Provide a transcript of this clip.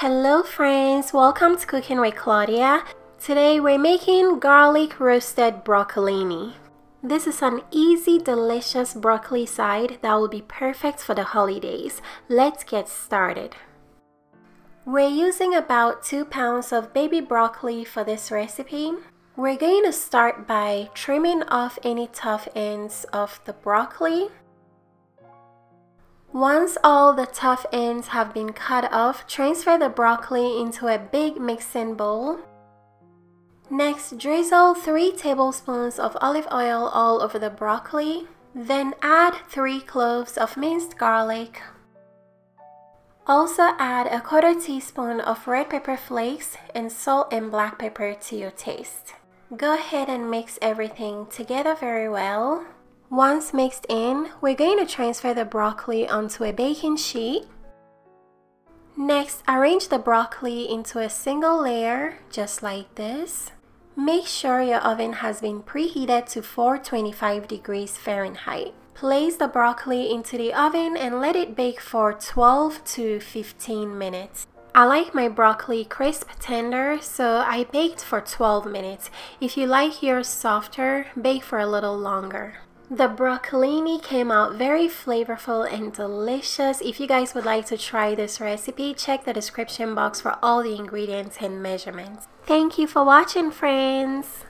Hello friends, welcome to Cooking with Claudia. Today we're making garlic roasted broccolini. This is an easy, delicious broccoli side that will be perfect for the holidays. Let's get started. We're using about 2 pounds of baby broccoli for this recipe. We're going to start by trimming off any tough ends of the broccoli. Once all the tough ends have been cut off, transfer the broccoli into a big mixing bowl. Next, drizzle 3 tablespoons of olive oil all over the broccoli. Then add 3 cloves of minced garlic. Also add a quarter teaspoon of red pepper flakes and salt and black pepper to your taste. Go ahead and mix everything together very well. Once mixed in, we're going to transfer the broccoli onto a baking sheet. Next, arrange the broccoli into a single layer, just like this. Make sure your oven has been preheated to 425 degrees Fahrenheit. Place the broccoli into the oven and let it bake for 12 to 15 minutes. I like my broccoli crisp tender, so I baked for 12 minutes. If you like yours softer, bake for a little longer. The broccolini came out very flavorful and delicious. If you guys would like to try this recipe, check the description box for all the ingredients and measurements. Thank you for watching friends.